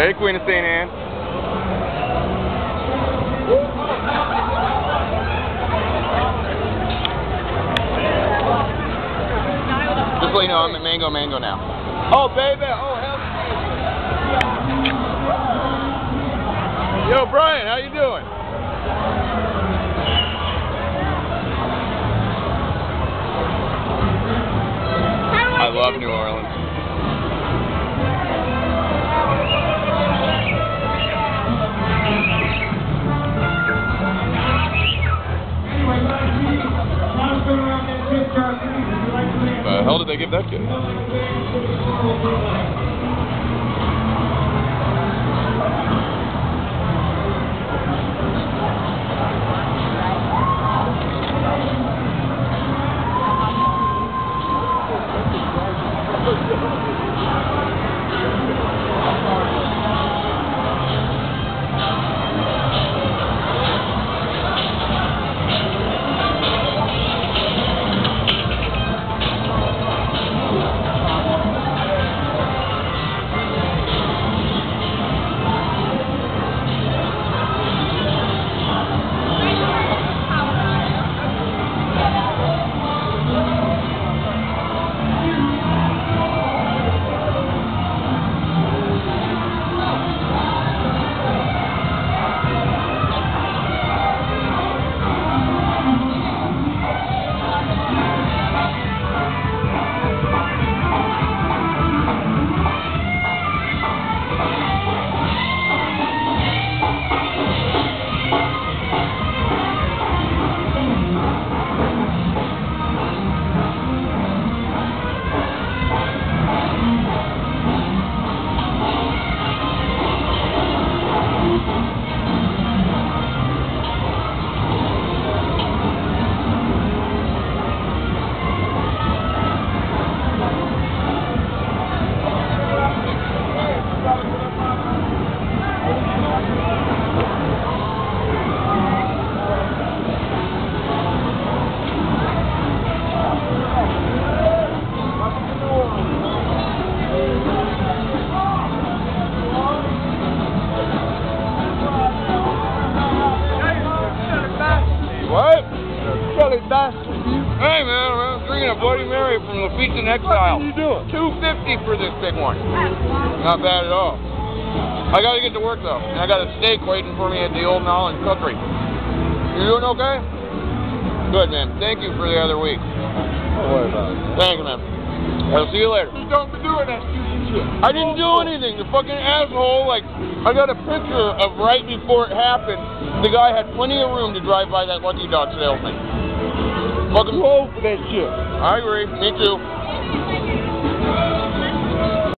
Hey, Queen of St. Anne. Just so you know, I'm at Mango Mango now. Oh, baby. Oh, hell. Yo, Brian, how you doing? Did they give that kid? A Bloody Mary from Lafitte in Exile. What are you doing? Two fifty for this big one. Not bad at all. I gotta get to work though, and I got a steak waiting for me at the Old N'Awlins Cookery. You doing okay? Good man. Thank you for the other week. Don't worry about it. Thank you, man. I'll see you later. You don't be doing that stupid shit. I didn't do anything. The fucking asshole, like, I got a picture of right before it happened. The guy had plenty of room to drive by that Lucky Dog salesman. Fucking old for that shit. I agree. Me too.